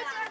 Georgia.